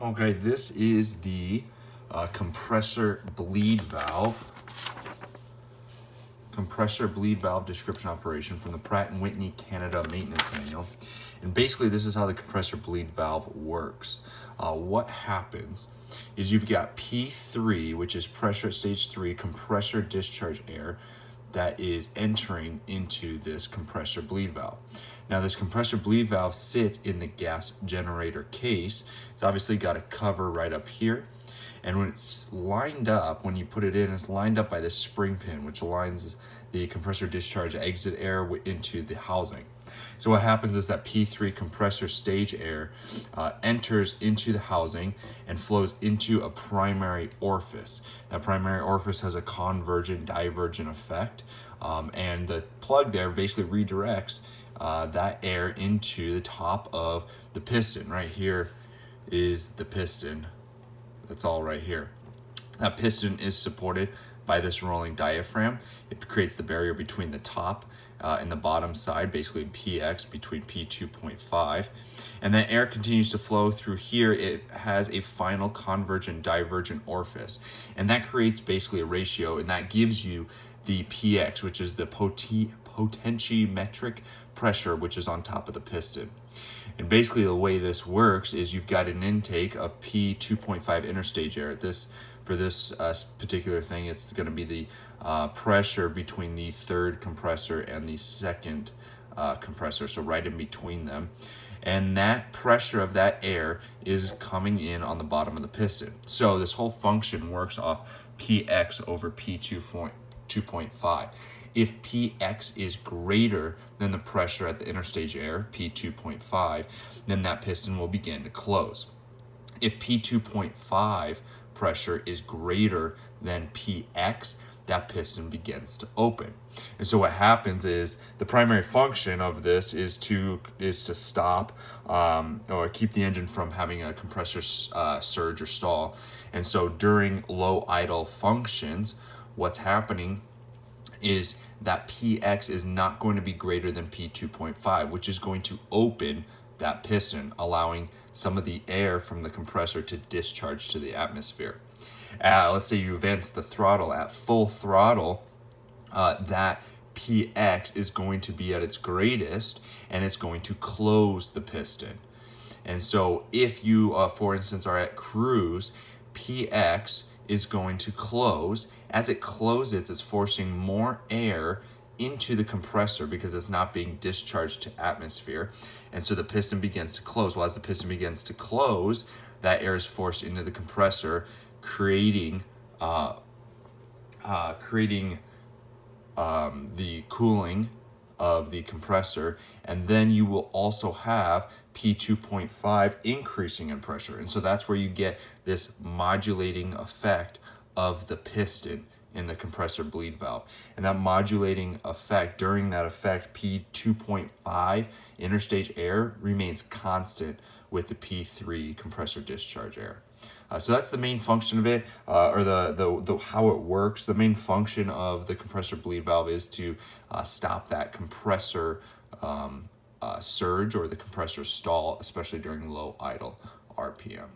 Okay, this is the uh, compressor bleed valve. Compressor bleed valve description operation from the Pratt & Whitney Canada Maintenance Manual. And basically this is how the compressor bleed valve works. Uh, what happens is you've got P3, which is pressure stage 3 compressor discharge air that is entering into this compressor bleed valve. Now this compressor bleed valve sits in the gas generator case. It's obviously got a cover right up here. And when it's lined up, when you put it in, it's lined up by this spring pin, which aligns the compressor discharge exit air into the housing. So what happens is that P3 compressor stage air uh, enters into the housing and flows into a primary orifice. That primary orifice has a convergent divergent effect um, and the plug there basically redirects uh, that air into the top of the piston. Right here is the piston. That's all right here. That piston is supported by this rolling diaphragm. It creates the barrier between the top uh, and the bottom side, basically px between p2.5. And then air continues to flow through here. It has a final convergent divergent orifice. And that creates basically a ratio, and that gives you the px, which is the poti potentiometric pressure, which is on top of the piston. And basically the way this works is you've got an intake of P2.5 interstage air. This For this uh, particular thing, it's gonna be the uh, pressure between the third compressor and the second uh, compressor, so right in between them. And that pressure of that air is coming in on the bottom of the piston. So this whole function works off Px over P2.5. If Px is greater than the pressure at the interstage air, P2.5, then that piston will begin to close. If P2.5 pressure is greater than Px, that piston begins to open. And so what happens is the primary function of this is to is to stop um, or keep the engine from having a compressor uh, surge or stall. And so during low idle functions, what's happening is that PX is not going to be greater than P2.5, which is going to open that piston, allowing some of the air from the compressor to discharge to the atmosphere. Uh, let's say you advance the throttle at full throttle, uh, that PX is going to be at its greatest and it's going to close the piston. And so if you, uh, for instance, are at cruise, PX is going to close. As it closes, it's forcing more air into the compressor because it's not being discharged to atmosphere. And so the piston begins to close. Well, as the piston begins to close, that air is forced into the compressor, creating uh, uh, creating um, the cooling of the compressor. And then you will also have P2.5 increasing in pressure. And so that's where you get this modulating effect of the piston in the compressor bleed valve. And that modulating effect, during that effect, P2.5 interstage air remains constant with the P3 compressor discharge air. Uh, so that's the main function of it, uh, or the, the, the how it works. The main function of the compressor bleed valve is to uh, stop that compressor um, uh, surge or the compressor stall, especially during low idle RPM.